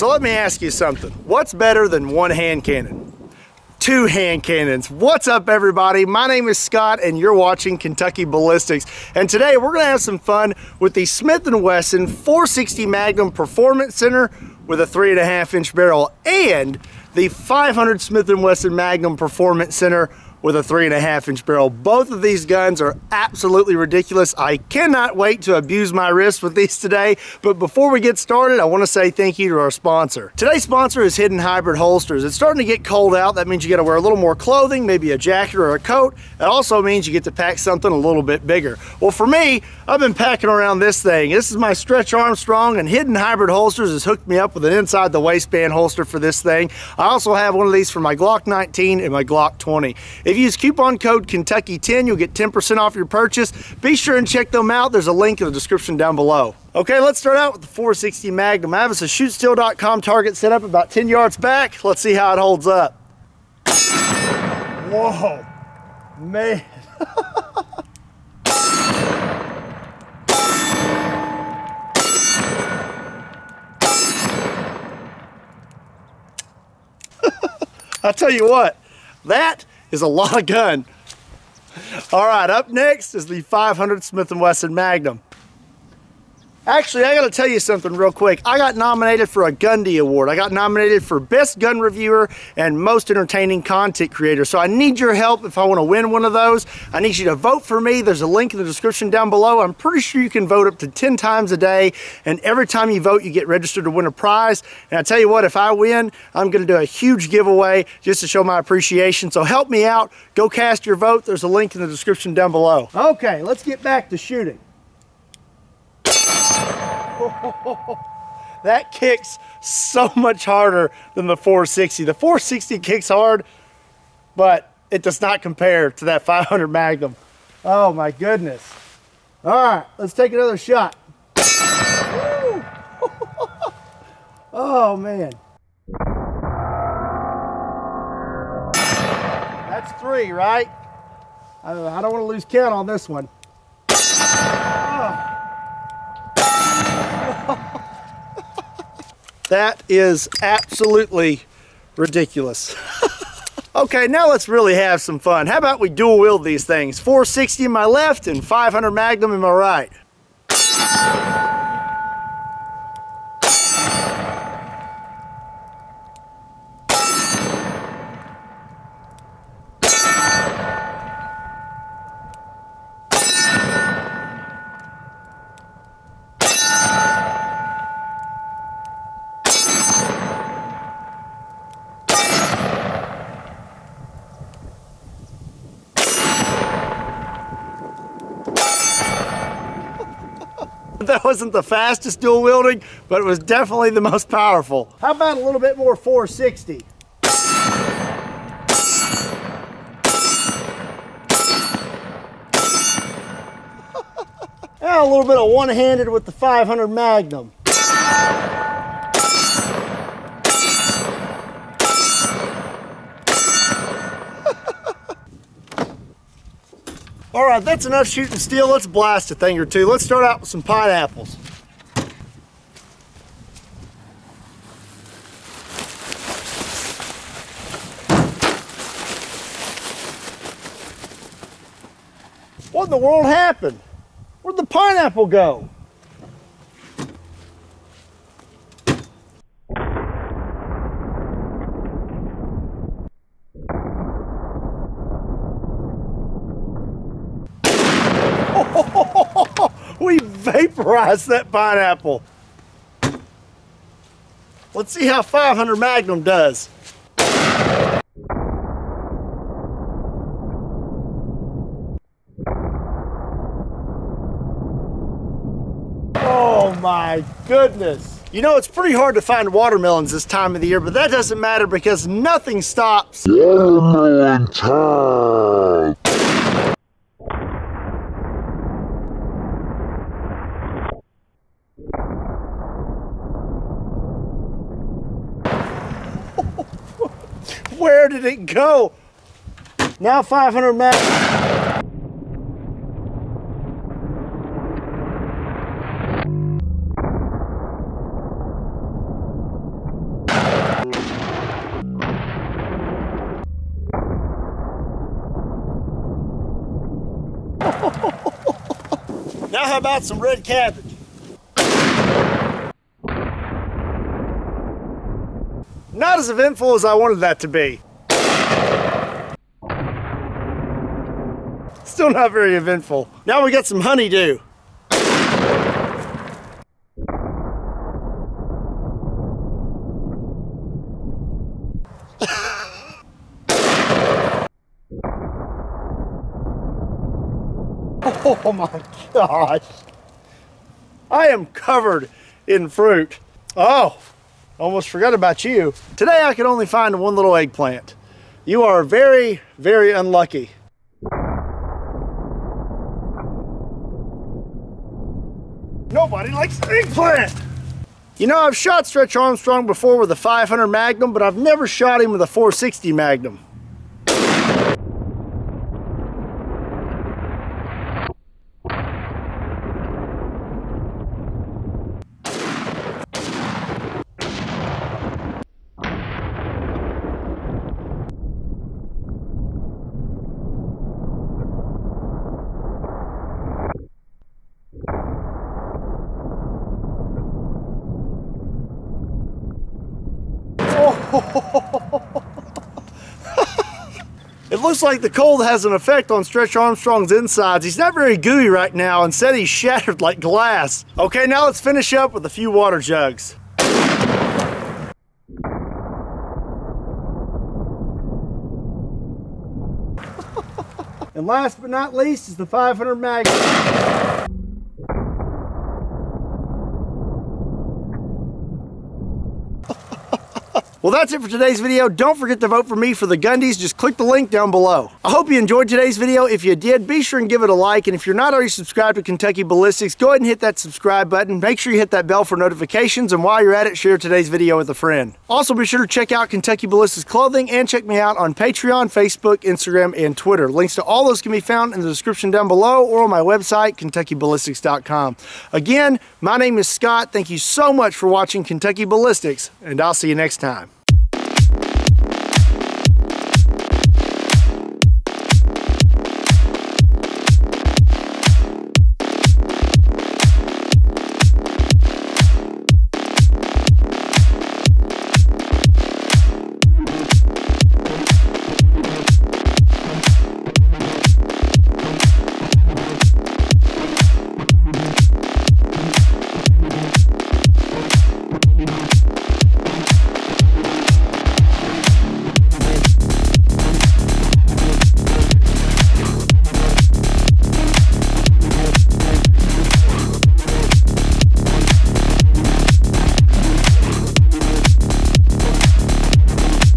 So let me ask you something. What's better than one hand cannon? Two hand cannons. What's up everybody? My name is Scott and you're watching Kentucky Ballistics. And today we're gonna have some fun with the Smith & Wesson 460 Magnum Performance Center with a three and a half inch barrel and the 500 Smith & Wesson Magnum Performance Center with a three and a half inch barrel. Both of these guns are absolutely ridiculous. I cannot wait to abuse my wrist with these today. But before we get started, I want to say thank you to our sponsor. Today's sponsor is Hidden Hybrid Holsters. It's starting to get cold out. That means you got to wear a little more clothing, maybe a jacket or a coat. It also means you get to pack something a little bit bigger. Well, for me, I've been packing around this thing. This is my Stretch Armstrong and Hidden Hybrid Holsters has hooked me up with an inside the waistband holster for this thing. I also have one of these for my Glock 19 and my Glock 20. If you use coupon code Kentucky10, you'll get 10% off your purchase. Be sure and check them out. There's a link in the description down below. Okay, let's start out with the 460 Magnum. I have a shootsteel.com target set up about 10 yards back. Let's see how it holds up. Whoa, man. I tell you what, that is a lot of gun. All right, up next is the 500 Smith & Wesson Magnum. Actually, I gotta tell you something real quick. I got nominated for a Gundy Award. I got nominated for Best Gun Reviewer and Most Entertaining Content Creator. So I need your help if I wanna win one of those. I need you to vote for me. There's a link in the description down below. I'm pretty sure you can vote up to 10 times a day. And every time you vote, you get registered to win a prize. And I tell you what, if I win, I'm gonna do a huge giveaway just to show my appreciation. So help me out. Go cast your vote. There's a link in the description down below. Okay, let's get back to shooting. that kicks so much harder than the 460. The 460 kicks hard, but it does not compare to that 500 Magnum. Oh my goodness. All right, let's take another shot. oh man. That's three, right? I don't want to lose count on this one. That is absolutely ridiculous. okay, now let's really have some fun. How about we dual wield these things? 460 in my left and 500 Magnum in my right. That wasn't the fastest dual wielding, but it was definitely the most powerful. How about a little bit more 460? and a little bit of one-handed with the 500 Magnum. All right, that's enough shooting steel. Let's blast a thing or two. Let's start out with some pineapples. What in the world happened? Where'd the pineapple go? we vaporized that pineapple. Let's see how 500 Magnum does. Oh my goodness. You know, it's pretty hard to find watermelons this time of the year, but that doesn't matter because nothing stops. Watermelon time! did it go? Now 500 max. now how about some red cabbage? Not as eventful as I wanted that to be. Still not very eventful. Now we got some honeydew. oh my gosh. I am covered in fruit. Oh, almost forgot about you. Today I could only find one little eggplant. You are very, very unlucky. Nobody likes eggplant. You know, I've shot Stretch Armstrong before with a 500 Magnum, but I've never shot him with a 460 Magnum. It looks like the cold has an effect on Stretch Armstrong's insides. He's not very gooey right now. Instead, he's shattered like glass. Okay, now let's finish up with a few water jugs. and last but not least is the 500 Magnum. Well, that's it for today's video. Don't forget to vote for me for the Gundies. Just click the link down below. I hope you enjoyed today's video. If you did, be sure and give it a like. And if you're not already subscribed to Kentucky Ballistics, go ahead and hit that subscribe button. Make sure you hit that bell for notifications. And while you're at it, share today's video with a friend. Also, be sure to check out Kentucky Ballistics Clothing and check me out on Patreon, Facebook, Instagram, and Twitter. Links to all those can be found in the description down below or on my website, KentuckyBallistics.com. Again, my name is Scott. Thank you so much for watching Kentucky Ballistics, and I'll see you next time.